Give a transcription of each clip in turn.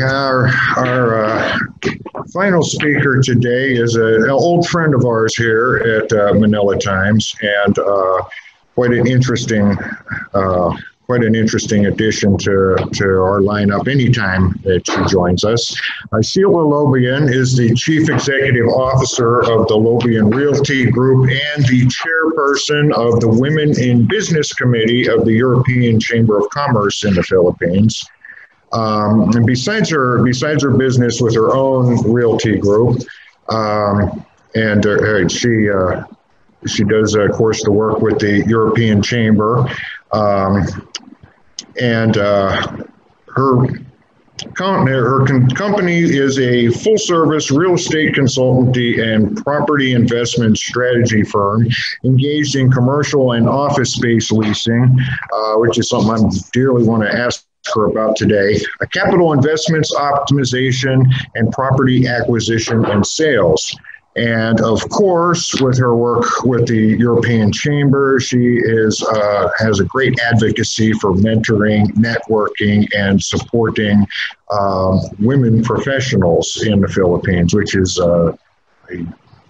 Our, our uh, final speaker today is a, an old friend of ours here at uh, Manila Times and uh, quite an interesting uh, quite an interesting addition to, to our lineup anytime that she joins us. Sheila Lobien is the Chief Executive Officer of the Lobien Realty Group and the Chairperson of the Women in Business Committee of the European Chamber of Commerce in the Philippines. Um, and besides her, besides her business with her own realty group, um, and uh, she uh, she does, of course, the work with the European Chamber. Um, and uh, her her company is a full service real estate consultancy and property investment strategy firm engaged in commercial and office space leasing, uh, which is something I dearly want to ask her about today. A capital investments optimization and property acquisition and sales. And of course, with her work with the European Chamber, she is uh, has a great advocacy for mentoring, networking, and supporting um, women professionals in the Philippines, which is uh, a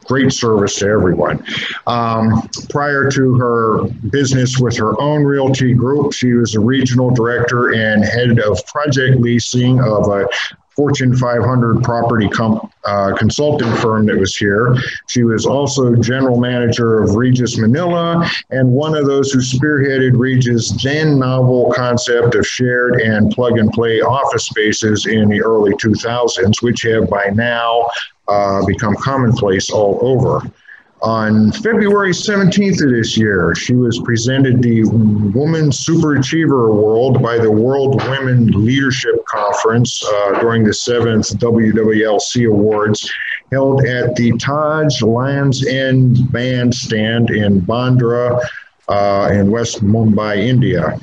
great service to everyone. Um, prior to her business with her own realty group, she was a regional director and head of project leasing of a Fortune 500 property com- uh, consulting firm that was here. She was also general manager of Regus Manila and one of those who spearheaded Regus' then novel concept of shared and plug and play office spaces in the early 2000s, which have by now uh, become commonplace all over. On February 17th of this year, she was presented the Woman Superachiever Award by the World Women Leadership Conference uh, during the seventh WWLC Awards held at the Taj Lands End Bandstand in Bandra uh, in West Mumbai, India.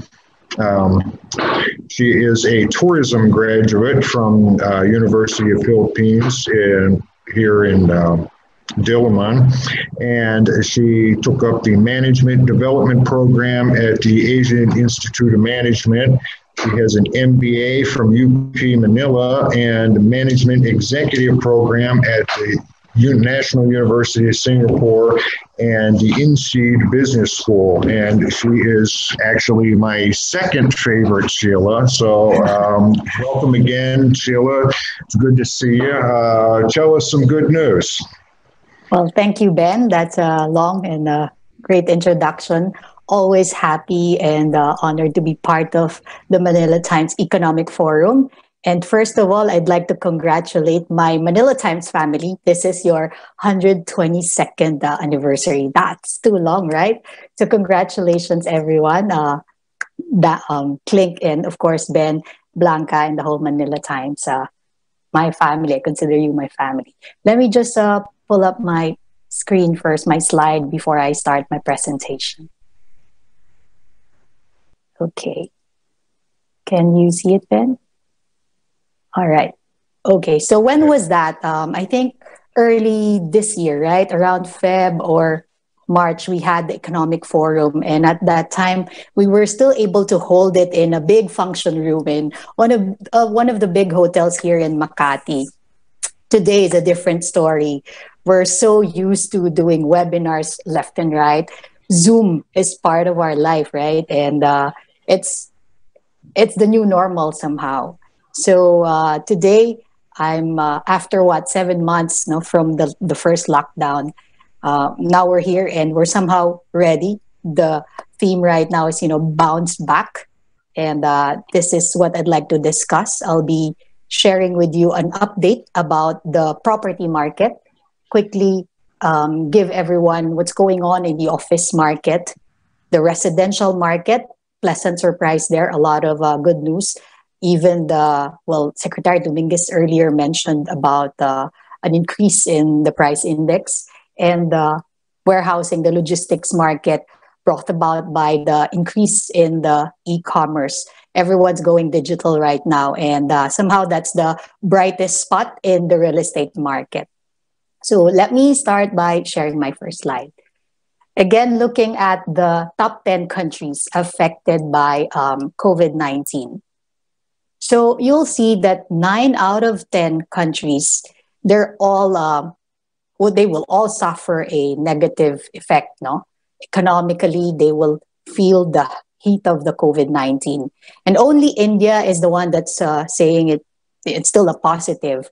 Um, she is a tourism graduate from uh, University of Philippines in, here in uh, Diliman, and she took up the management development program at the Asian Institute of Management. She has an MBA from UP Manila and management executive program at the National University of Singapore and the INSEAD Business School. And she is actually my second favorite, Sheila. So, um, welcome again, Sheila. It's good to see you. Uh, tell us some good news. Well, thank you, Ben. That's a long and a great introduction. Always happy and uh, honored to be part of the Manila Times Economic Forum. And first of all, I'd like to congratulate my Manila Times family. This is your 122nd uh, anniversary. That's too long, right? So congratulations, everyone. Uh, that um, Clink and of course Ben, Blanca, and the whole Manila Times. Uh, my family. I consider you my family. Let me just uh, pull up my screen first, my slide, before I start my presentation. Okay. Can you see it, Ben? All right. Okay, so when was that? Um, I think early this year, right? Around Feb or March, we had the economic forum, and at that time, we were still able to hold it in a big function room in one of uh, one of the big hotels here in Makati. Today is a different story we're so used to doing webinars left and right. Zoom is part of our life, right? And uh, it's it's the new normal somehow. So uh, today, I'm uh, after what seven months, know, from the the first lockdown. Uh, now we're here and we're somehow ready. The theme right now is you know bounce back, and uh, this is what I'd like to discuss. I'll be sharing with you an update about the property market quickly um, give everyone what's going on in the office market, the residential market. Pleasant surprise there, a lot of uh, good news. Even the, well, Secretary Dominguez earlier mentioned about uh, an increase in the price index and the warehousing, the logistics market brought about by the increase in the e-commerce. Everyone's going digital right now, and uh, somehow that's the brightest spot in the real estate market. So let me start by sharing my first slide. Again, looking at the top 10 countries affected by um, COVID 19. So you'll see that nine out of 10 countries, they're all, uh, well, they will all suffer a negative effect, no? Economically, they will feel the heat of the COVID 19. And only India is the one that's uh, saying it, it's still a positive.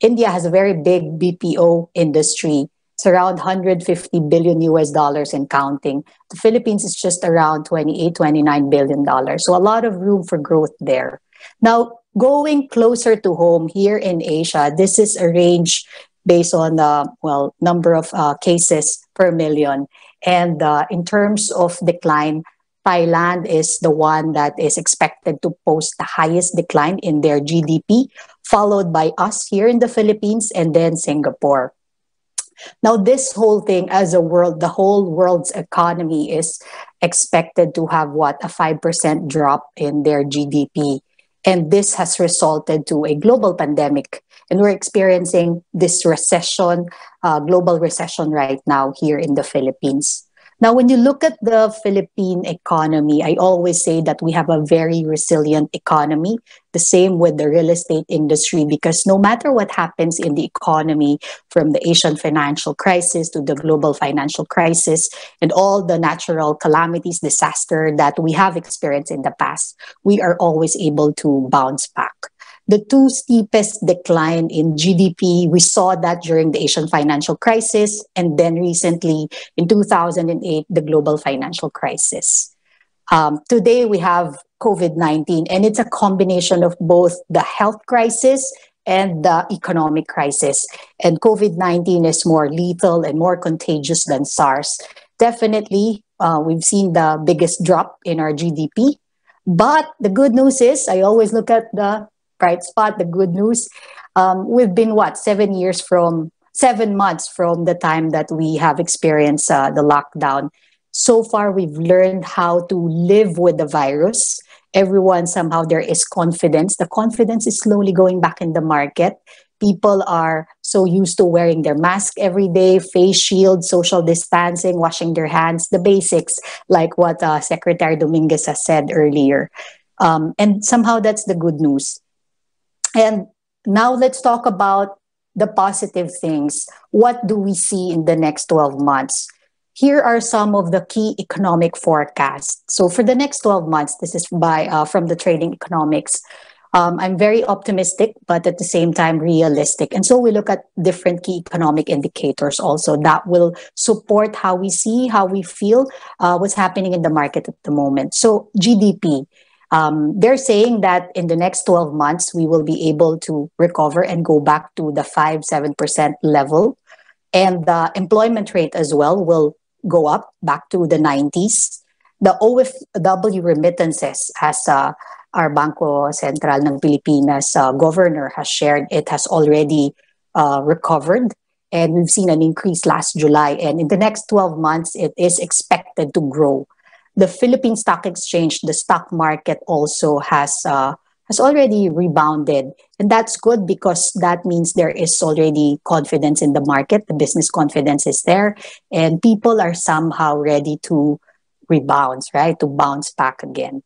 India has a very big BPO industry. It's around 150 billion US dollars and counting. The Philippines is just around 28, 29 billion dollars. So a lot of room for growth there. Now, going closer to home here in Asia, this is a range based on the well number of uh, cases per million. And uh, in terms of decline, Thailand is the one that is expected to post the highest decline in their GDP, followed by us here in the Philippines and then Singapore. Now, this whole thing as a world, the whole world's economy is expected to have what a 5% drop in their GDP. And this has resulted to a global pandemic. And we're experiencing this recession, uh, global recession right now here in the Philippines. Now, when you look at the Philippine economy, I always say that we have a very resilient economy. The same with the real estate industry, because no matter what happens in the economy, from the Asian financial crisis to the global financial crisis and all the natural calamities, disaster that we have experienced in the past, we are always able to bounce back the two steepest decline in GDP. We saw that during the Asian financial crisis and then recently in 2008, the global financial crisis. Um, today we have COVID-19 and it's a combination of both the health crisis and the economic crisis. And COVID-19 is more lethal and more contagious than SARS. Definitely, uh, we've seen the biggest drop in our GDP. But the good news is, I always look at the bright spot, the good news. Um, we've been what seven years from seven months from the time that we have experienced uh, the lockdown. So far, we've learned how to live with the virus. Everyone somehow there is confidence. The confidence is slowly going back in the market. People are so used to wearing their mask every day, face shield, social distancing, washing their hands, the basics, like what uh, Secretary Dominguez has said earlier. Um, and somehow that's the good news. And now let's talk about the positive things. What do we see in the next 12 months? Here are some of the key economic forecasts. So for the next 12 months, this is by uh, from the Trading Economics. Um, I'm very optimistic, but at the same time realistic. And so we look at different key economic indicators also that will support how we see, how we feel, uh, what's happening in the market at the moment. So GDP, um, they're saying that in the next 12 months, we will be able to recover and go back to the 5 7% level. And the employment rate as well will go up back to the 90s. The OFW remittances, as uh, our Banco Central ng Pilipinas uh, governor has shared, it has already uh, recovered. And we've seen an increase last July. And in the next 12 months, it is expected to grow the Philippine Stock Exchange, the stock market also has uh, has already rebounded, and that's good because that means there is already confidence in the market. The business confidence is there, and people are somehow ready to rebound, right? To bounce back again.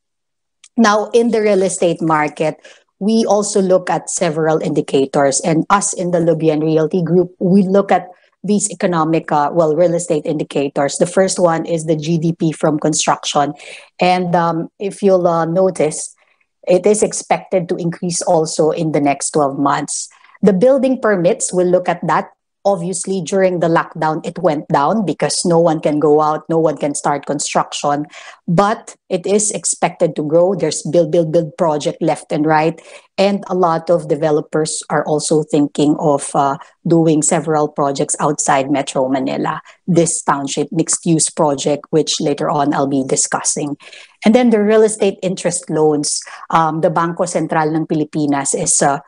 Now, in the real estate market, we also look at several indicators, and us in the Lobien Realty Group, we look at these economic, uh, well, real estate indicators. The first one is the GDP from construction. And um, if you'll uh, notice, it is expected to increase also in the next 12 months. The building permits, we'll look at that obviously during the lockdown it went down because no one can go out no one can start construction. But it is expected to grow. There's build build build project left and right. And a lot of developers are also thinking of uh, doing several projects outside metro manila. This township mixed use project which later on i'll be discussing. And then the real estate interest loans. Um, the banco central ng pilipinas is uh,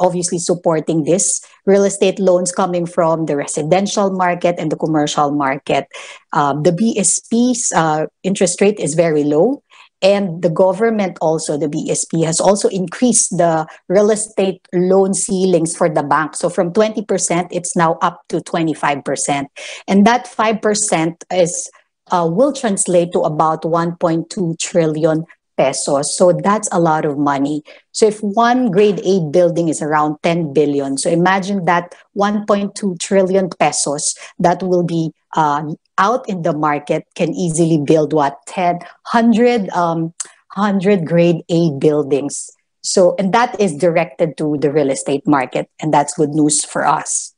obviously supporting this real estate loans coming from the residential market and the commercial market. Um, the BSP's uh, interest rate is very low. And the government also, the BSP, has also increased the real estate loan ceilings for the bank. So from 20%, it's now up to 25%. And that 5% is uh, will translate to about 1.2 trillion pesos. So that's a lot of money. So if one grade A building is around 10 billion, so imagine that 1.2 trillion pesos that will be uh, out in the market can easily build what 10, 100, um, 100 grade A buildings. So, and that is directed to the real estate market, and that's good news for us.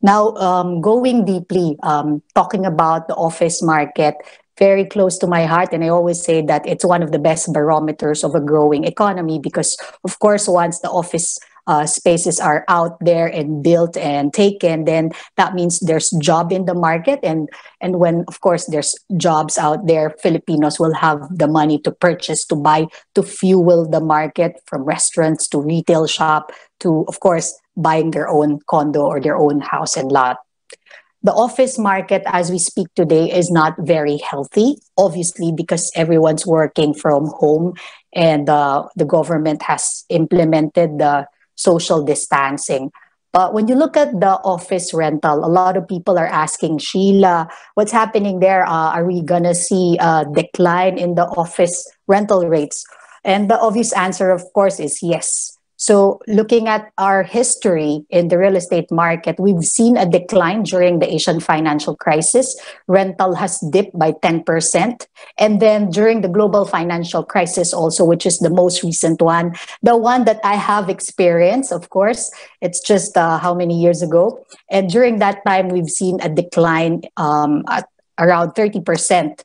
Now, um, going deeply, um, talking about the office market, very close to my heart. And I always say that it's one of the best barometers of a growing economy because, of course, once the office uh, spaces are out there and built and taken, then that means there's job in the market. And, and when, of course, there's jobs out there, Filipinos will have the money to purchase, to buy, to fuel the market from restaurants to retail shop to, of course, buying their own condo or their own house and lot the office market as we speak today is not very healthy, obviously, because everyone's working from home and uh, the government has implemented the social distancing. But when you look at the office rental, a lot of people are asking, Sheila, what's happening there? Uh, are we going to see a decline in the office rental rates? And the obvious answer, of course, is yes. So, looking at our history in the real estate market, we've seen a decline during the Asian financial crisis. Rental has dipped by 10%. And then during the global financial crisis, also, which is the most recent one, the one that I have experienced, of course, it's just uh, how many years ago. And during that time, we've seen a decline um, around 30%,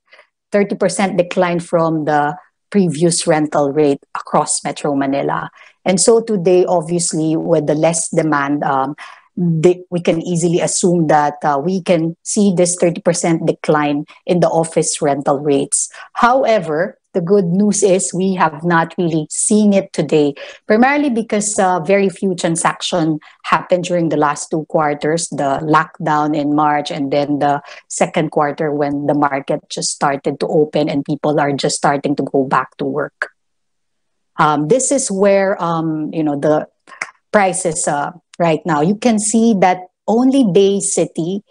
30% decline from the previous rental rate across Metro Manila. And so today, obviously, with the less demand, um, we can easily assume that uh, we can see this 30% decline in the office rental rates. However, the good news is we have not really seen it today, primarily because uh, very few transactions happened during the last two quarters, the lockdown in March and then the second quarter when the market just started to open and people are just starting to go back to work. Um, this is where um, you know the prices uh, right now. You can see that only Bay City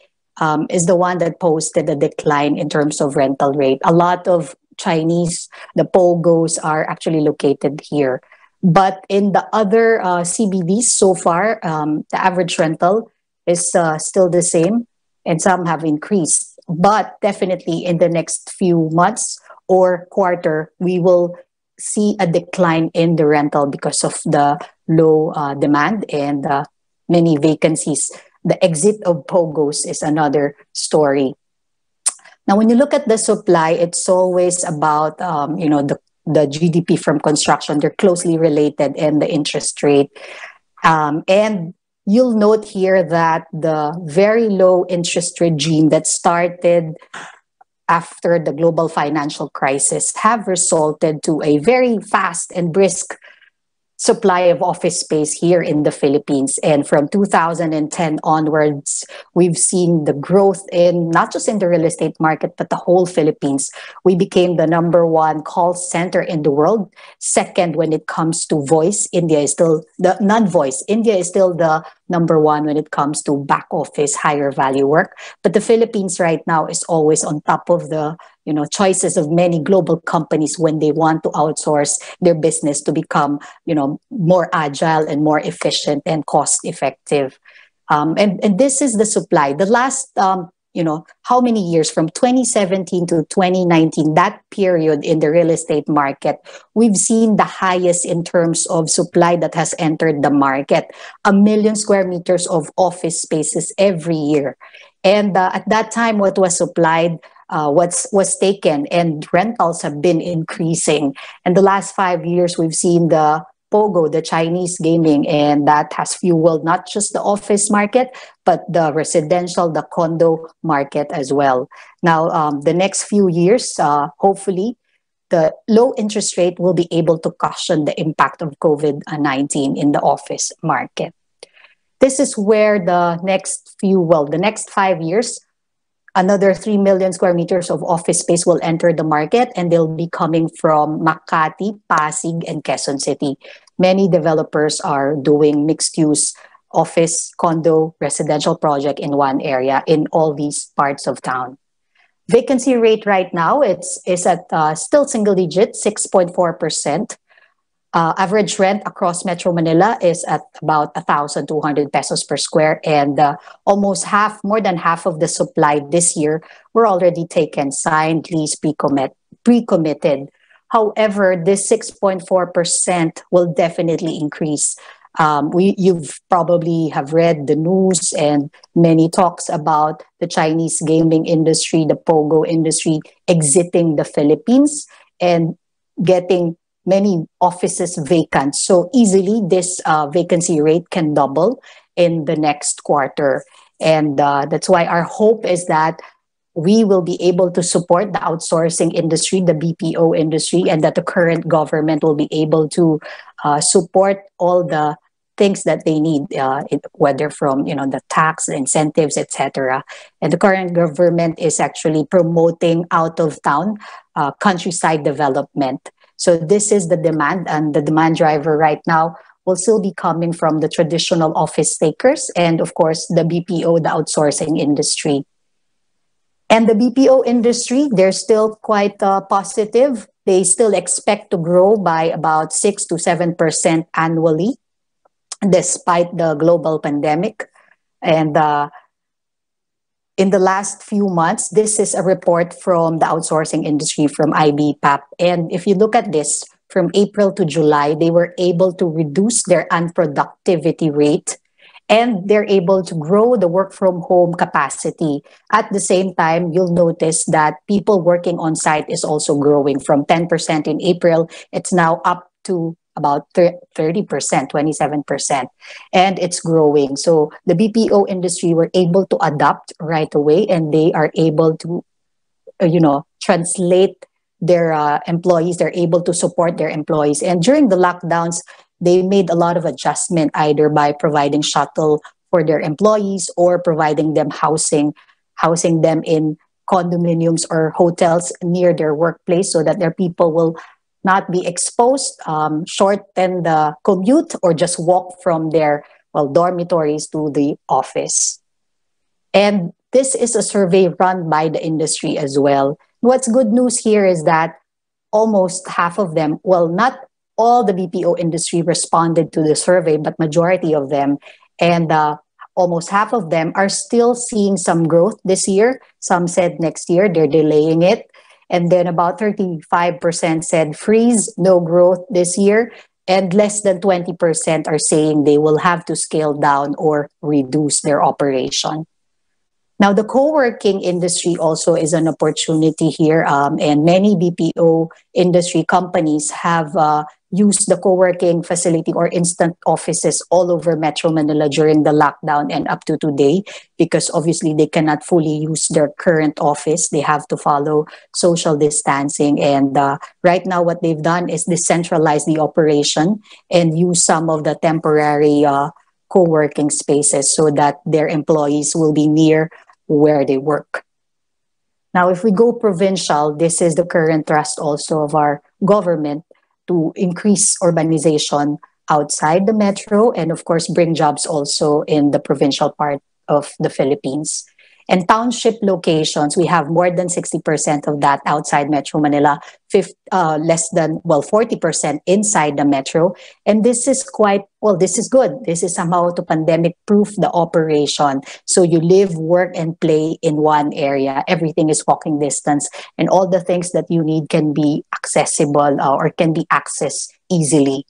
um, is the one that posted a decline in terms of rental rate. A lot of Chinese, the Pogos are actually located here. But in the other uh, CBDs so far, um, the average rental is uh, still the same and some have increased. But definitely in the next few months or quarter, we will see a decline in the rental because of the low uh, demand and uh, many vacancies. The exit of POGOs is another story. Now, when you look at the supply, it's always about um, you know the the GDP from construction. They're closely related, and the interest rate. Um, and you'll note here that the very low interest regime that started after the global financial crisis have resulted to a very fast and brisk supply of office space here in the Philippines. And from 2010 onwards, we've seen the growth in not just in the real estate market, but the whole Philippines. We became the number one call center in the world. Second, when it comes to voice, India is still the non voice. India is still the number one when it comes to back office, higher value work. But the Philippines right now is always on top of the you know choices of many global companies when they want to outsource their business to become you know more agile and more efficient and cost effective. Um, and, and this is the supply. The last um, you know how many years? From 2017 to 2019 that period in the real estate market we've seen the highest in terms of supply that has entered the market. A million square meters of office spaces every year. And uh, at that time what was supplied uh, what's was taken and rentals have been increasing. And the last five years we've seen the pogo the chinese gaming and that has fueled not just the office market but the residential the condo market as well. Now um, the next few years uh, hopefully the low interest rate will be able to cushion the impact of covid-19 in the office market. This is where the next few well the next five years another 3 million square meters of office space will enter the market and they'll be coming from Makati, Pasig, and Quezon City. Many developers are doing mixed use office, condo, residential project in one area in all these parts of town. vacancy rate right now it's is at uh, still single digit, 6.4%. Uh, average rent across Metro Manila is at about 1,200 pesos per square, and uh, almost half, more than half of the supply this year were already taken, signed, lease, pre-commit, pre-committed. However, this 6.4% will definitely increase. Um, we, you've probably have read the news and many talks about the Chinese gaming industry, the pogo industry exiting the Philippines and getting many offices vacant. So easily this uh, vacancy rate can double in the next quarter. And uh, that's why our hope is that we will be able to support the outsourcing industry, the BPO industry, and that the current government will be able to uh, support all the things that they need, uh, whether from you know the tax incentives, etc. And the current government is actually promoting out of town uh, countryside development. So this is the demand, and the demand driver right now will still be coming from the traditional office takers and, of course, the BPO, the outsourcing industry. And the BPO industry, they're still quite uh, positive. They still expect to grow by about 6 to 7% annually, despite the global pandemic. And uh, in the last few months, this is a report from the outsourcing industry from IBPAP. And if you look at this, from April to July, they were able to reduce their unproductivity rate and they're able to grow the work from home capacity. At the same time, you'll notice that people working on site is also growing from 10% in April. It's now up to about 30%, 27%, and it's growing. So the BPO industry were able to adapt right away and they are able to, uh, you know, translate their uh, employees, they're able to support their employees. And during the lockdowns, they made a lot of adjustment either by providing shuttle for their employees or providing them housing, housing them in condominiums or hotels near their workplace so that their people will not be exposed, um, shorten the commute, or just walk from their well dormitories to the office. And this is a survey run by the industry as well. What's good news here is that almost half of them, well, not all the BPO industry responded to the survey, but majority of them, and uh, almost half of them are still seeing some growth this year. Some said next year, they're delaying it. And then about 35% said freeze, no growth this year. And less than 20% are saying they will have to scale down or reduce their operation. Now, the co-working industry also is an opportunity here, um, and many BPO industry companies have uh, used the co-working facility or instant offices all over Metro Manila during the lockdown and up to today, because obviously they cannot fully use their current office. They have to follow social distancing, and uh, right now what they've done is decentralize the operation and use some of the temporary uh, co-working spaces so that their employees will be near where they work. Now, if we go provincial, this is the current thrust also of our government to increase urbanization outside the metro and, of course, bring jobs also in the provincial part of the Philippines. And township locations, we have more than 60% of that outside Metro Manila, fifth, uh, less than, well, 40% inside the metro. And this is quite, well, this is good. This is somehow to pandemic proof the operation. So you live, work, and play in one area. Everything is walking distance. And all the things that you need can be accessible uh, or can be accessed easily.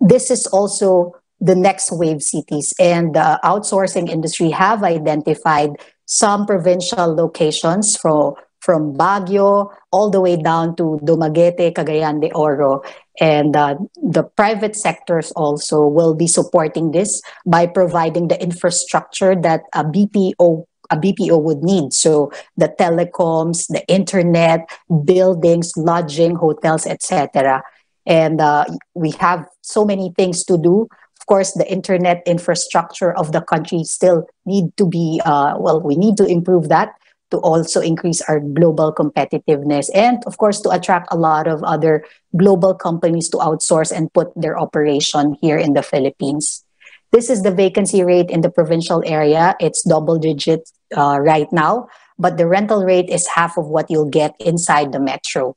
This is also the next wave cities. And the outsourcing industry have identified some provincial locations from, from Baguio all the way down to Dumaguete, Cagayan de Oro. And uh, the private sectors also will be supporting this by providing the infrastructure that a BPO a BPO would need. So the telecoms, the internet, buildings, lodging, hotels, etc. And uh, we have so many things to do course, the internet infrastructure of the country still need to be, uh, well, we need to improve that to also increase our global competitiveness and of course to attract a lot of other global companies to outsource and put their operation here in the Philippines. This is the vacancy rate in the provincial area. It's double digit uh, right now, but the rental rate is half of what you'll get inside the metro.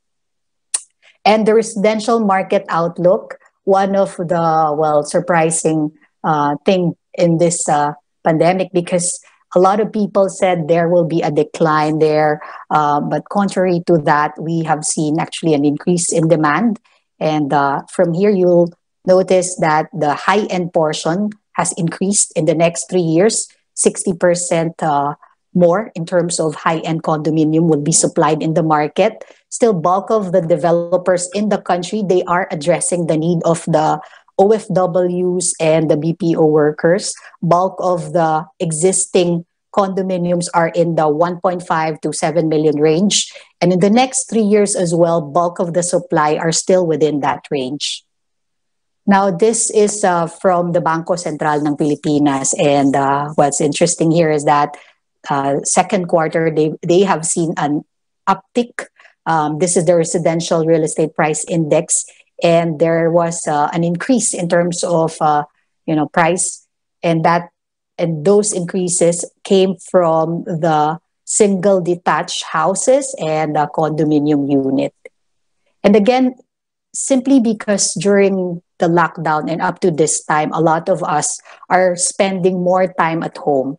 And the residential market outlook, one of the, well, surprising uh, thing in this uh, pandemic because a lot of people said there will be a decline there. Uh, but contrary to that, we have seen actually an increase in demand. And uh, from here, you'll notice that the high end portion has increased in the next three years. 60% uh, more in terms of high end condominium will be supplied in the market. Still, bulk of the developers in the country, they are addressing the need of the OFWs and the BPO workers. Bulk of the existing condominiums are in the 1.5 to 7 million range. And in the next three years as well, bulk of the supply are still within that range. Now, this is uh, from the Banco Central ng Pilipinas. And uh, what's interesting here is that uh, second quarter, they, they have seen an uptick. Um, this is the residential real estate price index. And there was uh, an increase in terms of uh, you know price. And that and those increases came from the single detached houses and the condominium unit. And again simply because during the lockdown and up to this time a lot of us are spending more time at home.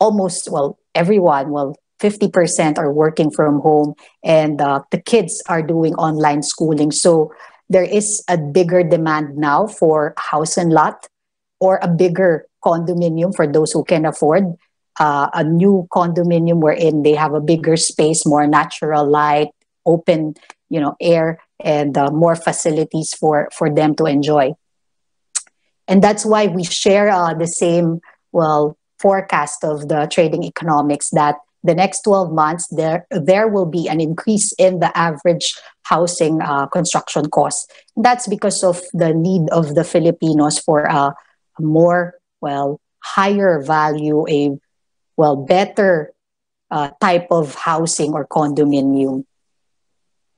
Almost well everyone well 50% are working from home and uh, the kids are doing online schooling. So there is a bigger demand now for house and lot or a bigger condominium for those who can afford uh, a new condominium wherein they have a bigger space more natural light open you know air and uh, more facilities for for them to enjoy. And that's why we share uh, the same well forecast of the trading economics that the next 12 months, there, there will be an increase in the average housing uh, construction cost. That's because of the need of the Filipinos for a, a more, well, higher value, a, well, better uh, type of housing or condominium.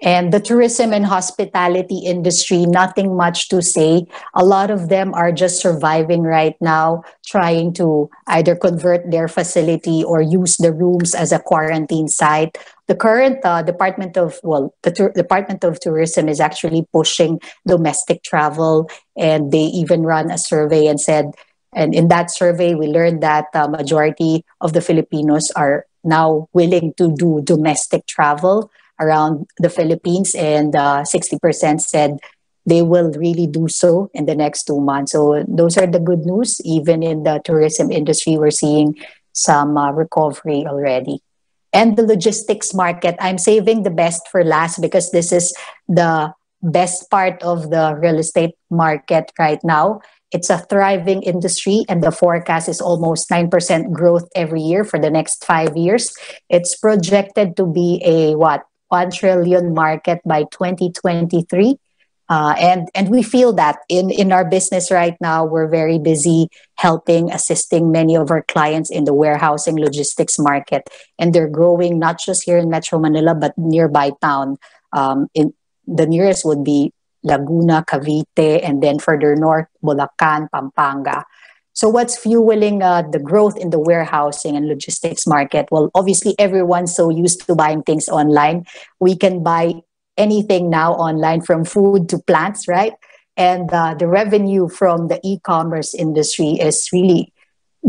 And the tourism and hospitality industry, nothing much to say. A lot of them are just surviving right now, trying to either convert their facility or use the rooms as a quarantine site. The current uh, Department of, well, the Department of Tourism is actually pushing domestic travel. And they even run a survey and said, and in that survey, we learned that the majority of the Filipinos are now willing to do domestic travel around the Philippines, and uh, 60% said they will really do so in the next two months. So those are the good news. Even in the tourism industry, we're seeing some uh, recovery already. And the logistics market, I'm saving the best for last because this is the best part of the real estate market right now. It's a thriving industry, and the forecast is almost 9% growth every year for the next five years. It's projected to be a what? 1 trillion market by 2023. Uh, and and we feel that in in our business right now we're very busy helping assisting many of our clients in the warehousing logistics market. And they're growing not just here in metro manila but nearby town. Um, in the nearest would be laguna cavite and then further north bulacan pampanga so, what's fueling uh, the growth in the warehousing and logistics market? Well, obviously, everyone's so used to buying things online. We can buy anything now online from food to plants, right? And uh, the revenue from the e commerce industry is really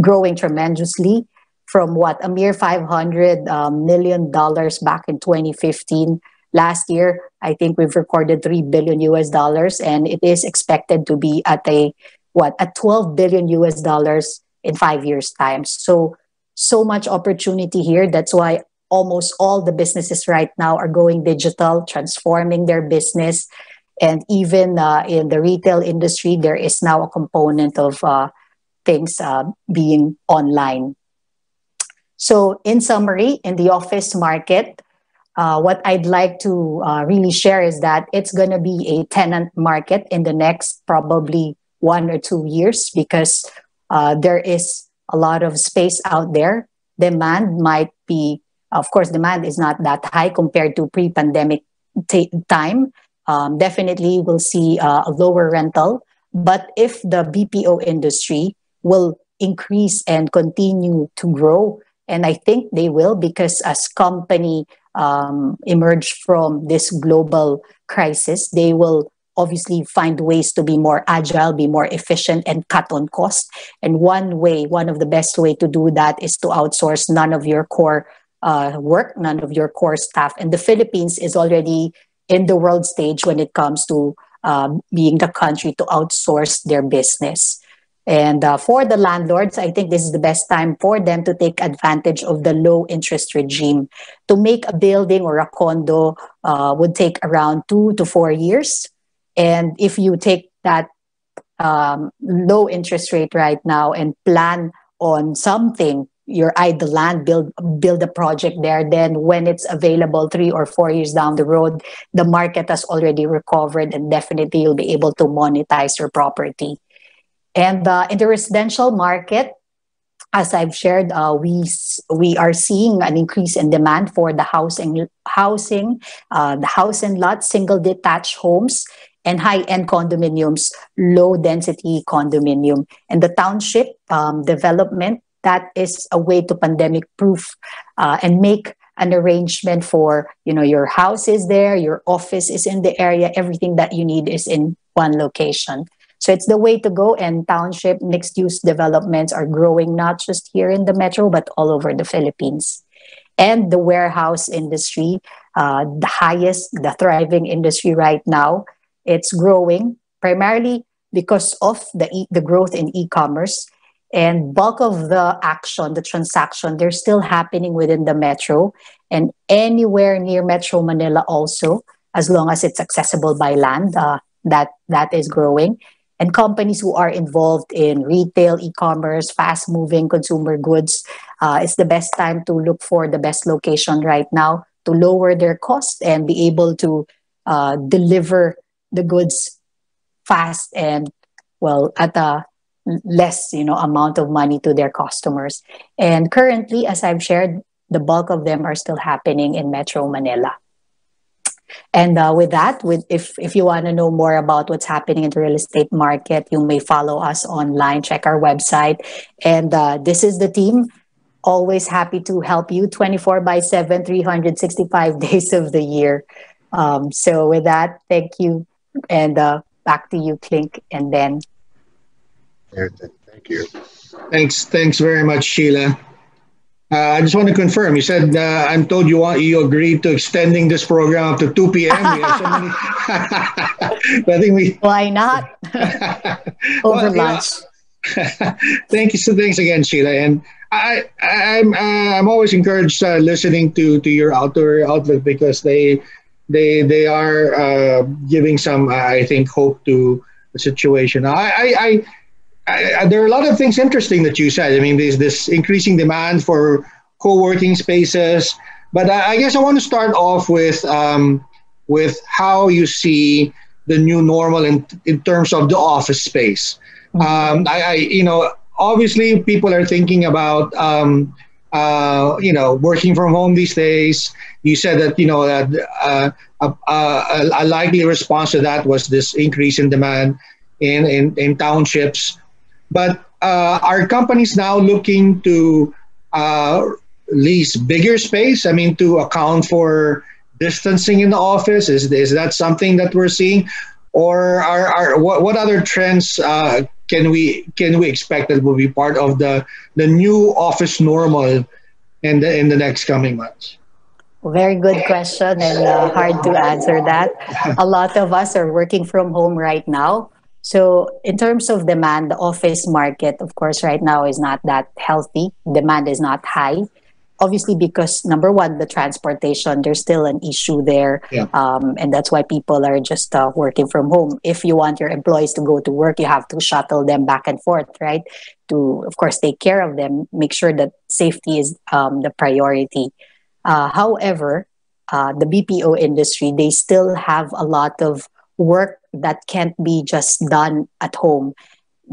growing tremendously from what a mere 500 um, million dollars back in 2015 last year i think we've recorded 3 billion us dollars and it is expected to be at a what at 12 billion US dollars in 5 years time. So so much opportunity here. That's why almost all the businesses right now are going digital transforming their business. And even uh, in the retail industry there is now a component of uh, things uh, being online. So in summary in the office market uh, what I'd like to uh, really share is that it's going to be a tenant market in the next probably one or two years because uh, there is a lot of space out there. Demand might be, of course, demand is not that high compared to pre pandemic t- time. Um, definitely, we'll see uh, a lower rental. But if the BPO industry will increase and continue to grow, and I think they will because as company um, emerge from this global crisis, they will obviously find ways to be more agile, be more efficient, and cut on cost. And one way, one of the best way to do that is to outsource none of your core uh, work, none of your core staff. And the Philippines is already in the world stage when it comes to um, being the country to outsource their business. And uh, for the landlords, I think this is the best time for them to take advantage of the low interest regime. To make a building or a condo uh, would take around two to four years. And if you take that um, low interest rate right now and plan on something, your idle land, build build a project there. Then when it's available three or four years down the road, the market has already recovered, and definitely you'll be able to monetize your property. And uh, in the residential market, as I've shared, uh, we we are seeing an increase in demand for the housing, housing, uh, the house and lot, single detached homes, and high end condominiums, low density condominium, and the township um, development. That is a way to pandemic proof uh, and make an arrangement for you know your house is there, your office is in the area, everything that you need is in one location. So it's the way to go, and township mixed use developments are growing not just here in the metro, but all over the Philippines. And the warehouse industry, uh, the highest, the thriving industry right now, it's growing primarily because of the, e- the growth in e commerce. And bulk of the action, the transaction, they're still happening within the metro and anywhere near Metro Manila also, as long as it's accessible by land, uh, that that is growing and companies who are involved in retail, e-commerce, fast-moving consumer goods. Uh, it's the best time to look for the best location right now to lower their cost and be able to uh, deliver the goods fast and well at a less you know amount of money to their customers. And currently, as I've shared, the bulk of them are still happening in Metro Manila. And uh, with that, with if if you want to know more about what's happening in the real estate market, you may follow us online. Check our website. And uh, this is the team. Always happy to help you 24 by 7, 365 days of the year. Um, so with that, thank you. And uh, back to you, Clink, and Ben. Thank you. Thanks. Thanks very much, Sheila. Uh, I just want to confirm. You said uh, I'm told you want you agreed to extending this program up to 2 p.m. We have so many. I think we. Why not? Over well, lunch. thank you. So thanks again, Sheila. And I, I'm uh, I'm always encouraged uh, listening to to your outdoor outlook because they they they are uh, giving some I think hope to the situation. I I, I I, there are a lot of things interesting that you said. I mean, there's this increasing demand for co-working spaces, but I, I guess I want to start off with um, with how you see the new normal in in terms of the office space. Mm-hmm. Um, I, I, you know, obviously people are thinking about um, uh, you know working from home these days. You said that you know that uh, a, a, a likely response to that was this increase in demand in in, in townships. But uh, are companies now looking to uh, lease bigger space? I mean, to account for distancing in the office? Is, is that something that we're seeing? Or are, are what, what other trends uh, can we can we expect that will be part of the the new office normal in the in the next coming months? Very good question and uh, hard to answer that. A lot of us are working from home right now. So in terms of demand, the office market, of course, right now is not that healthy. Demand is not high. Obviously, because number one, the transportation, there's still an issue there. Yeah. Um, and that's why people are just uh, working from home. If you want your employees to go to work, you have to shuttle them back and forth, right? To, of course, take care of them, make sure that safety is um, the priority. Uh, however, uh, the BPO industry, they still have a lot of work that can't be just done at home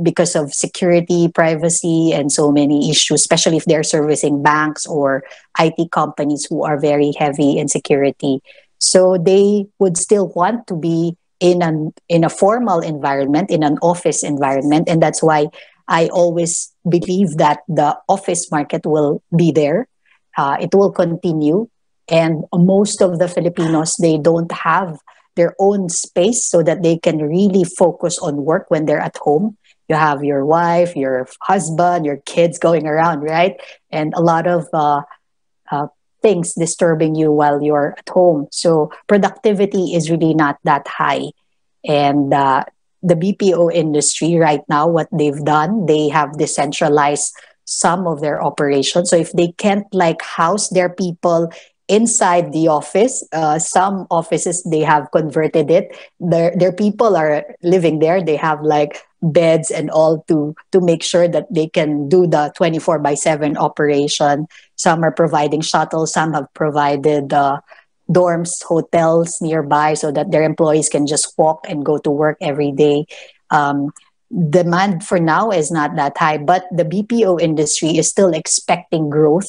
because of security, privacy, and so many issues, especially if they're servicing banks or IT companies who are very heavy in security. So they would still want to be in an in a formal environment, in an office environment, and that's why I always believe that the office market will be there. Uh, it will continue. And most of the Filipinos, they don't have their own space so that they can really focus on work when they're at home. You have your wife, your husband, your kids going around, right? And a lot of uh, uh, things disturbing you while you're at home. So productivity is really not that high. And uh, the BPO industry right now, what they've done, they have decentralized some of their operations. So if they can't like house their people inside the office, uh, some offices they have converted it. Their their people are living there. They have like beds and all to to make sure that they can do the 24 by 7 operation some are providing shuttles some have provided uh, dorms, hotels nearby so that their employees can just walk and go to work every day. Um, demand for now is not that high, but the BPO industry is still expecting growth.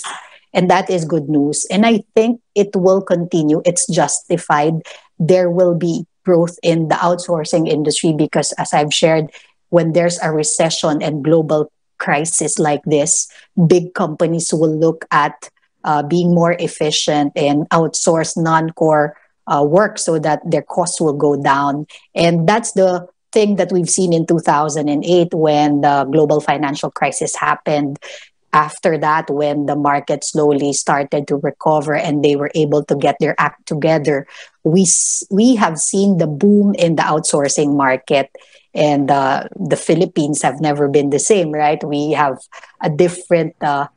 And that is good news. And I think it will continue. It's justified. There will be growth in the outsourcing industry because, as I've shared, when there's a recession and global crisis like this, big companies will look at uh, being more efficient and outsource non-core uh, work so that their costs will go down. And that's the thing that we've seen in 2008 when the global financial crisis happened. After that, when the market slowly started to recover and they were able to get their act together, we we have seen the boom in the outsourcing market and uh, the Philippines have never been the same, right? We have a different uh,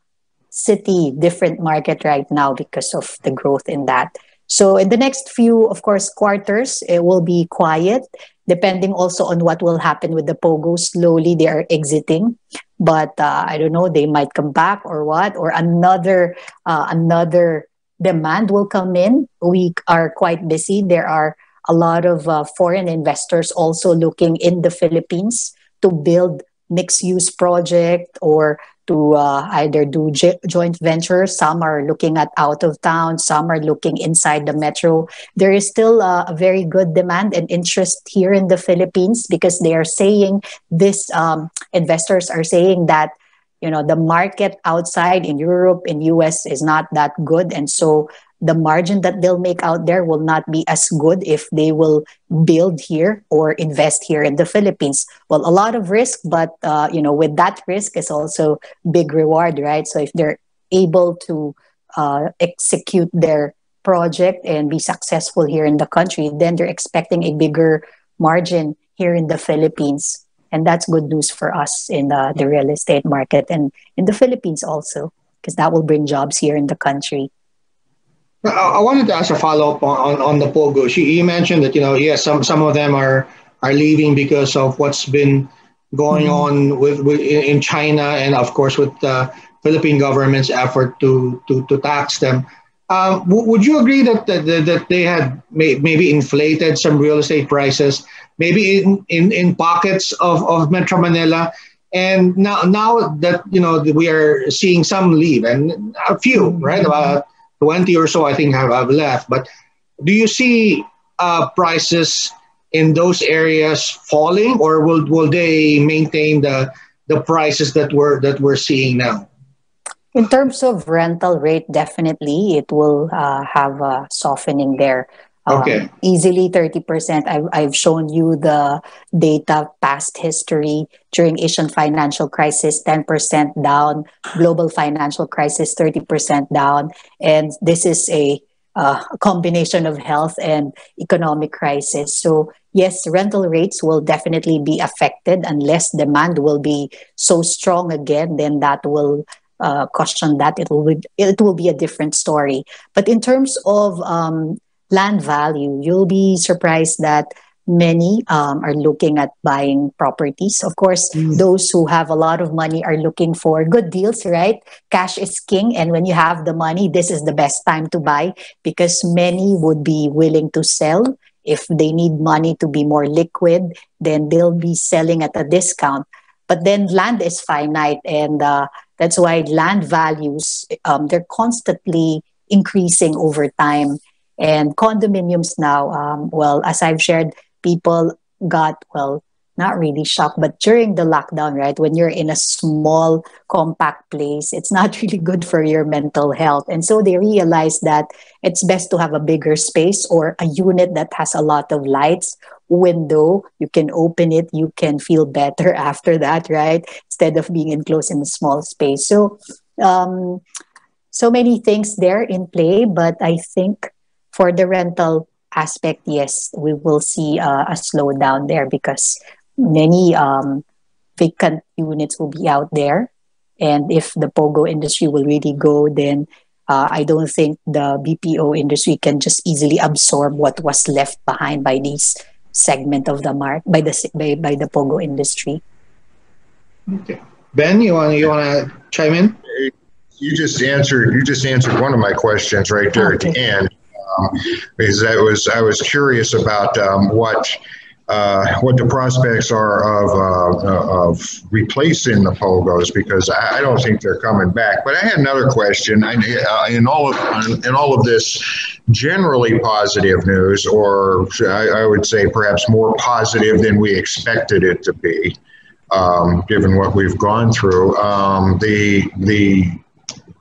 city, different market right now because of the growth in that. So in the next few, of course, quarters, it will be quiet, depending also on what will happen with the Pogo. Slowly, they are exiting, but uh, I don't know, they might come back or what, or another uh, another demand will come in. We are quite busy. There are a lot of uh, foreign investors also looking in the Philippines to build mixed use project or to uh, either do j- joint ventures. Some are looking at out of town, some are looking inside the metro. There is still uh, a very good demand and interest here in the Philippines because they are saying this, um, investors are saying that you know the market outside in Europe in US is not that good and so the margin that they'll make out there will not be as good if they will build here or invest here in the Philippines. Well, a lot of risk, but uh, you know, with that risk is also big reward, right? So if they're able to uh, execute their project and be successful here in the country, then they're expecting a bigger margin here in the Philippines. And that's good news for us in the, the real estate market and in the Philippines also, because that will bring jobs here in the country. I wanted to ask a follow up on, on, the Pogo. She, you mentioned that you know yes, some some of them are are leaving because of what's been going mm-hmm. on with, with in China and of course with the Philippine government's effort to to, to tax them. Um, w- would you agree that, that that they had may, maybe inflated some real estate prices, maybe in, in, in pockets of, of Metro Manila, and now now that you know we are seeing some leave and a few right mm-hmm. about 20 or so, I think, have, have left. But do you see uh, prices in those areas falling, or will will they maintain the the prices that we're that we're seeing now? In terms of rental rate, definitely it will uh, have a softening there. Um, okay. Easily 30%. I've, I've shown you the data past history during Asian financial crisis, 10% down, global financial crisis, 30% down. And this is a, uh, a combination of health and economic crisis. So yes, rental rates will definitely be affected unless demand will be so strong again, then that will uh, question that. It will be, it will be a different story. But in terms of um, land value, you'll be surprised that many um, are looking at buying properties. Of course, mm. those who have a lot of money are looking for good deals, right? Cash is king. And when you have the money, this is the best time to buy because many would be willing to sell. If they need money to be more liquid, then they'll be selling at a discount. But then land is finite, and uh, that's why land values um, they're constantly increasing over time and condominiums now, um, well, as I've shared, people got, well, not really shocked, but during the lockdown, right, when you're in a small, compact place, it's not really good for your mental health. And so they realized that it's best to have a bigger space or a unit that has a lot of lights, window. You can open it, you can feel better after that, right? Instead of being enclosed in a small space. So, um, so many things there in play, but I think for the rental aspect, yes, we will see uh, a slowdown there because many um, vacant units will be out there. And if the POGO industry will really go, then uh, I don't think the BPO industry can just easily absorb what was left behind by this segment of the mark by the by, by the POGO industry. Okay, Ben, you want you want to chime in? You just answered. You just answered one of my questions right there okay. at the end. Um, because I was I was curious about um, what uh, what the prospects are of, uh, of replacing the pogos because I, don't think they're coming back. But I had another question. I, uh, in all of in all of this generally positive news, or I, I, would say perhaps more positive than we expected it to be, um, given what we've gone through. Um, the the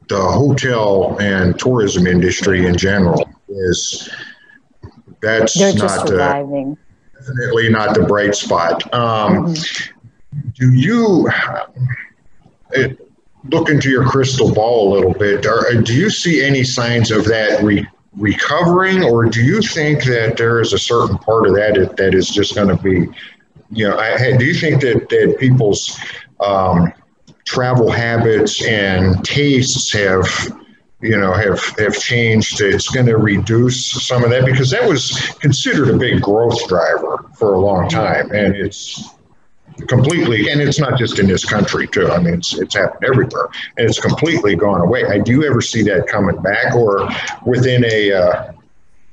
the hotel and tourism industry in general is that's they're just not surviving definitely not the bright spot. Um, do you uh, look into your crystal ball a little bit? Or, do you see any signs of that re- recovering, or do you think that there is a certain part of that that is just going to be, you know, I, do you think that that people's um, travel habits and tastes have you know have have changed. It's going to reduce some of that because that was considered a big growth driver for a long time. And it's completely and it's not just in this country too. I mean it's it's happened everywhere. And it's completely gone away. I do you ever see that coming back or within a uh,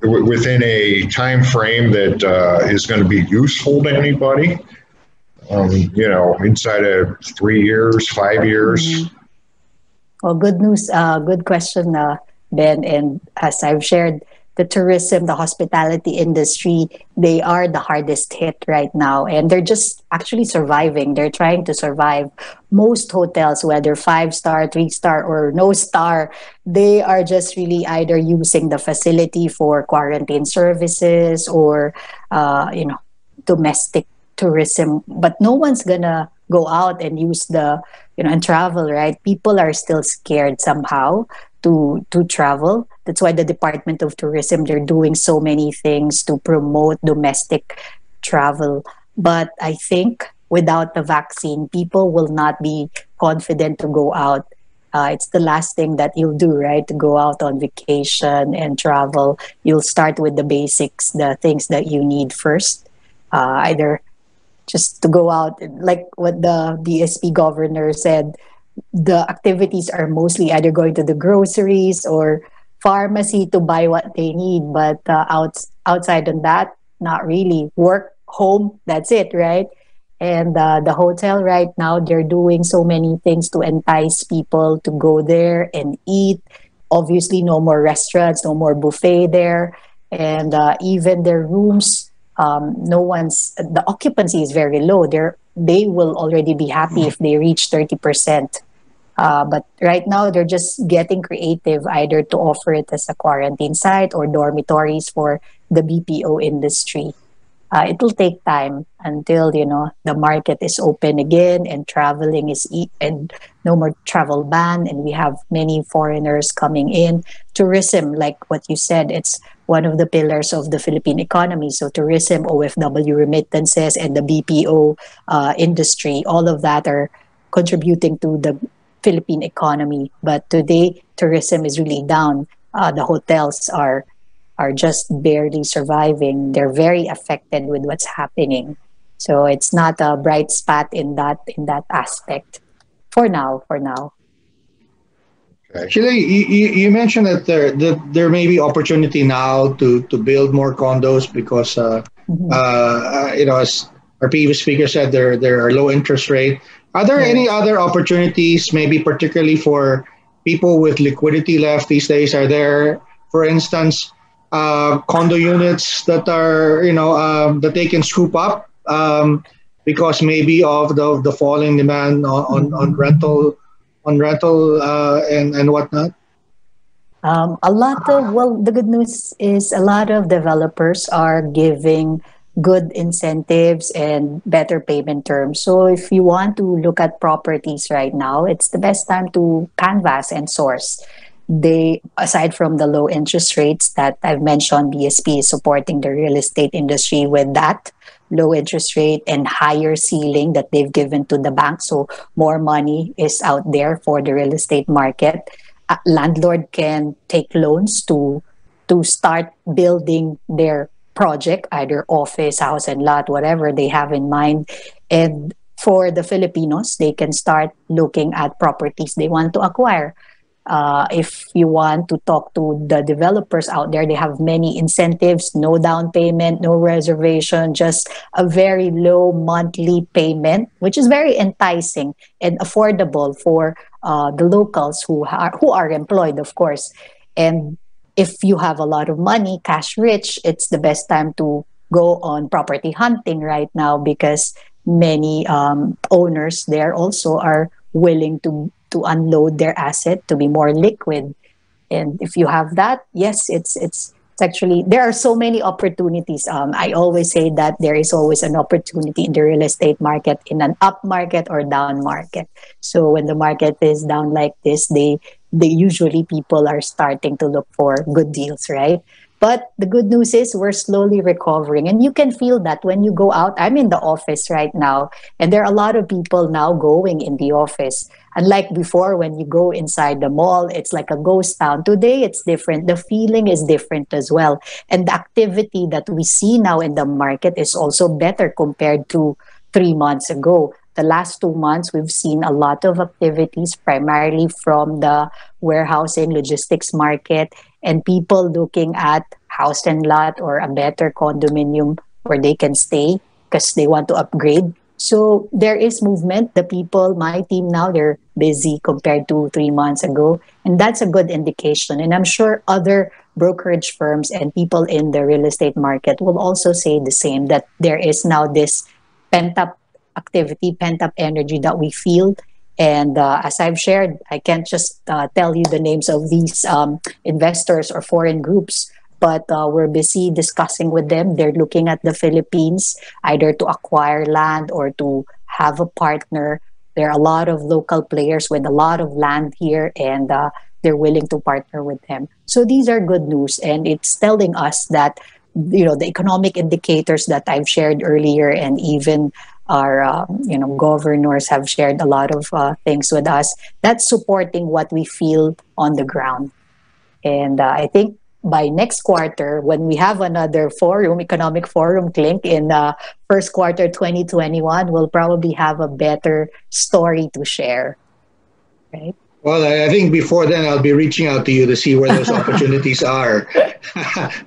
within a time frame that uh, is going to be useful to anybody? Um, you know inside of three years five years? Mm-hmm well, good news, uh, good question, uh, Ben. And as I've shared, the tourism, the hospitality industry, they are the hardest hit right now. And they're just actually surviving. They're trying to survive. Most hotels, whether five star, three star, or no star, they are just really either using the facility for quarantine services or, uh, you know, domestic tourism. But no one's gonna go out and use the you know and travel right? People are still scared somehow to to travel. That's why the department of tourism they're doing so many things to promote domestic travel. But i think without the vaccine people will not be confident to go out. Uh, it's the last thing that you'll do right? To go out on vacation and travel. You'll start with the basics the things that you need first uh, either just to go out like what the BSP governor said the activities are mostly either going to the groceries or pharmacy to buy what they need. But uh, out, outside of that not really. Work home that's it right? And uh, the hotel right now they're doing so many things to entice people to go there and eat. Obviously no more restaurants no more buffet there. And uh, even their rooms um, no one's the occupancy is very low. They're, they will already be happy if they reach 30%. Uh, but right now, they're just getting creative either to offer it as a quarantine site or dormitories for the BPO industry. Uh, it will take time until you know the market is open again and traveling is e- and no more travel ban and we have many foreigners coming in tourism like what you said it's one of the pillars of the Philippine economy. So tourism, OFW remittances, and the BPO uh, industry, all of that are contributing to the Philippine economy. But today, tourism is really down. Uh, the hotels are are just barely surviving. They're very affected with what's happening. So it's not a bright spot in that in that aspect for now. For now. Actually, you, you mentioned that there that there may be opportunity now to to build more condos because uh, mm-hmm. uh, you know as our previous speaker said there there are low interest rate. Are there any other opportunities, maybe particularly for people with liquidity left these days? Are there, for instance, uh, condo units that are you know um, that they can scoop up um, because maybe of the the falling demand on on, on rental on rental uh, and and whatnot? Um, a lot of well, the good news is a lot of developers are giving good incentives and better payment terms. So if you want to look at properties right now, it's the best time to canvas and source. They aside from the low interest rates that I've mentioned, BSP is supporting the real estate industry with that low interest rate and higher ceiling that they've given to the bank. So more money is out there for the real estate market. A landlord can take loans to to start building their project, either office, house and lot, whatever they have in mind. And for the Filipinos, they can start looking at properties they want to acquire. Uh, if you want to talk to the developers out there, they have many incentives, no down payment, no reservation, just a very low monthly payment, which is very enticing and affordable for uh, the locals who are who are employed, of course. And if you have a lot of money, cash rich, it's the best time to go on property hunting right now because many um, owners there also are willing to to unload their asset to be more liquid. And if you have that, yes, it's it's it's actually there are so many opportunities. Um, I always say that there is always an opportunity in the real estate market in an up market or down market. So when the market is down like this, they they usually people are starting to look for good deals, right? But the good news is we're slowly recovering. And you can feel that when you go out. I'm in the office right now, and there are a lot of people now going in the office. Unlike before, when you go inside the mall, it's like a ghost town. Today, it's different. The feeling is different as well. And the activity that we see now in the market is also better compared to three months ago the last two months, we've seen a lot of activities, primarily from the warehousing logistics market and people looking at house and lot or a better condominium where they can stay because they want to upgrade. So there is movement. The people, my team now, they're busy compared to three months ago. And that's a good indication. And I'm sure other brokerage firms and people in the real estate market will also say the same that there is now this pent up activity, pent up energy that we feel. And uh, as I've shared, I can't just uh, tell you the names of these um, investors or foreign groups, but uh, we're busy discussing with them. They're looking at the Philippines either to acquire land or to have a partner. There are a lot of local players with a lot of land here, and uh, they're willing to partner with them. So these are good news, and it's telling us that you know the economic indicators that I've shared earlier, and even our um, you know governors have shared a lot of uh, things with us that's supporting what we feel on the ground and uh, i think by next quarter when we have another forum economic forum clink in uh, first quarter 2021 we'll probably have a better story to share right well, I think before then I'll be reaching out to you to see where those opportunities are.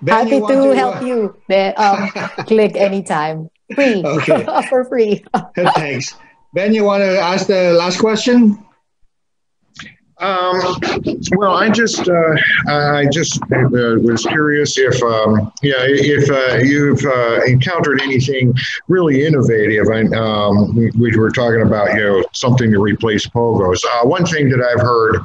ben, Happy to, to, help uh, you. Um, click anytime. Free. Okay. For free. Thanks. Ben, you want to ask the last question? Um, well, I just uh, I just uh, was curious if um, yeah if uh, you've uh, encountered anything really innovative. And um, we, we, were talking about you know something to replace pogos. Uh, one thing that I've heard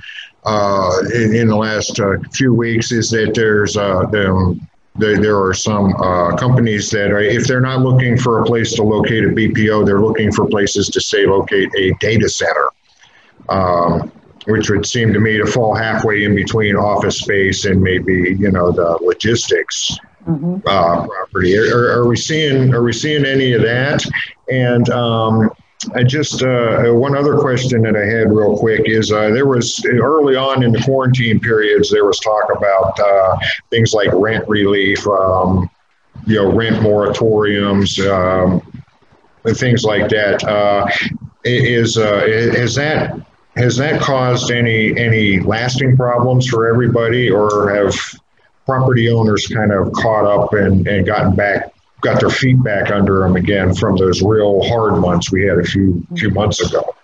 uh, in, in, the last few weeks is that there's um, there, there are some uh, companies that are, if they're not looking for a place to locate a BPO, they're looking for places to say locate a data center, um, which would seem to me to fall halfway in between office space and maybe you know the logistics mm-hmm. uh, property. Are, are, we seeing are we seeing any of that? And um, I just uh, one other question that I had real quick is uh, there was early on in the quarantine periods there was talk about uh, things like rent relief, um, you know, rent moratoriums, um, and things like that. Uh, is uh, is that has that caused any any lasting problems for everybody, or have property owners kind of caught up and, and gotten back got their feet back under them again from those real hard months we had a few few months ago.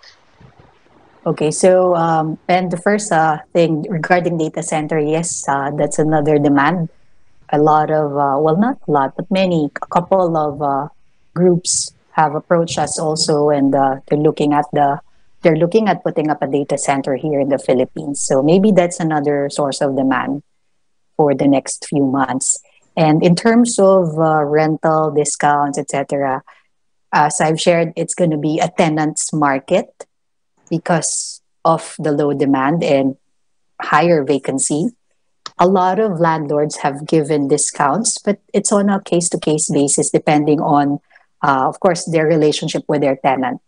Okay, so um, and the first uh, thing regarding data center, yes, uh, that's another demand. A lot of uh, well, not a lot, but many, a couple of uh, groups have approached us also, and uh, they're looking at the they're looking at putting up a data center here in the Philippines. So maybe that's another source of demand for the next few months. And in terms of uh, rental discounts, etc., as I've shared, it's going to be a tenant's market because of the low demand and higher vacancy. A lot of landlords have given discounts, but it's on a case to case basis depending on, uh, of course, their relationship with their tenant.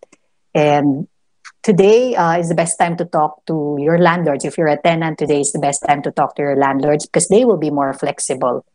And today uh, is the best time to talk to your landlords. If you're a tenant, today is the best time to talk to your landlords because they will be more flexible.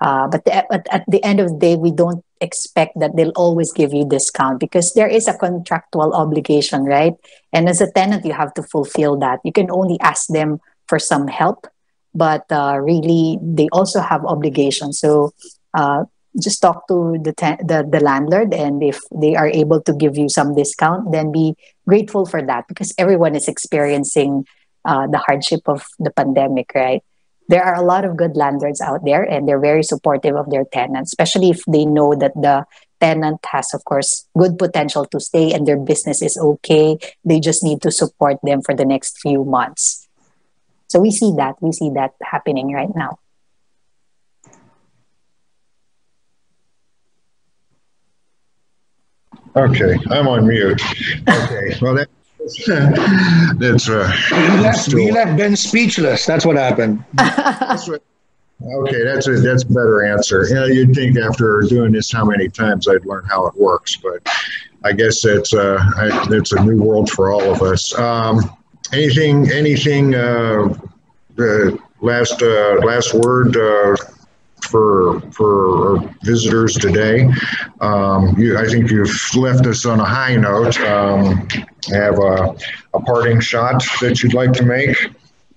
Uh, but, the, at, at the end of the day, we don't expect that they'll always give you discount because there is a contractual obligation, right? And as a tenant, you have to fulfill that. You can only ask them for some help, but uh, really, they also have obligations. So uh, just talk to the, te- the the landlord, and if they are able to give you some discount, then be grateful for that because everyone is experiencing uh, the hardship of the pandemic, right? There are a lot of good landlords out there, and they're very supportive of their tenants, especially if they know that the tenant has, of course, good potential to stay and their business is okay. They just need to support them for the next few months. So we see that. We see that happening right now. Okay, I'm on mute. Okay, well, that's, uh, We left, we left Ben speechless. That's what happened. that's what- okay, that's a, that's a better answer. You know, you'd think after doing this how many times I'd learn how it works, but I guess it's uh, I, that's a new world for all of us. Um, anything, anything, uh, uh, last, uh, last word, uh, for for our visitors today. Um, you, I think you've left us on a high note. Um, have a, a parting shot that you'd like to make?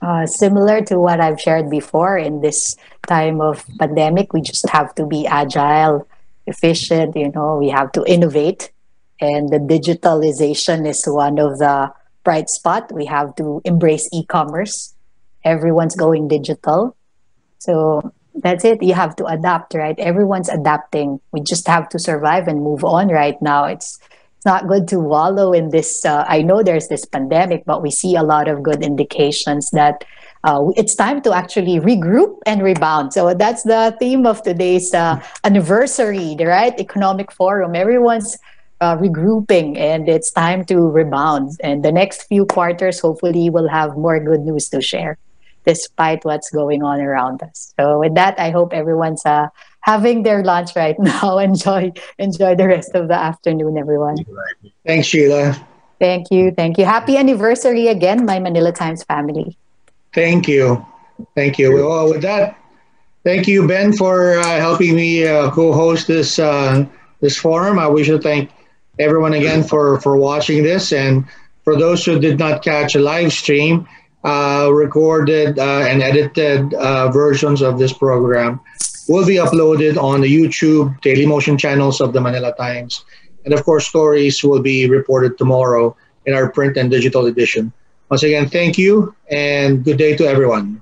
Uh, similar to what I've shared before, in this time of pandemic, we just have to be agile, efficient. You know, we have to innovate, and the digitalization is one of the bright spot. We have to embrace e-commerce. Everyone's going digital, so that's it. You have to adapt, right? Everyone's adapting. We just have to survive and move on. Right now, it's it's not good to wallow in this. Uh, I know there's this pandemic, but we see a lot of good indications that uh, it's time to actually regroup and rebound. So that's the theme of today's uh, anniversary, the right economic forum. Everyone's uh, regrouping, and it's time to rebound. And the next few quarters, hopefully, we'll have more good news to share, despite what's going on around us. So with that, I hope everyone's uh, having their lunch right now. enjoy enjoy the rest of the afternoon, everyone. Thanks, Sheila. Thank you, thank you. Happy anniversary again, my Manila Times family. Thank you. Thank you. Well, with that, thank you, Ben, for uh, helping me uh, co-host this uh, this forum. I wish to thank everyone again for for watching this, and for those who did not catch a live stream, uh, recorded uh, and edited uh, versions of this program will be uploaded on the YouTube Daily Motion channels of the Manila Times, and of course, stories will be reported tomorrow in our print and digital edition. Once again, thank you and good day to everyone.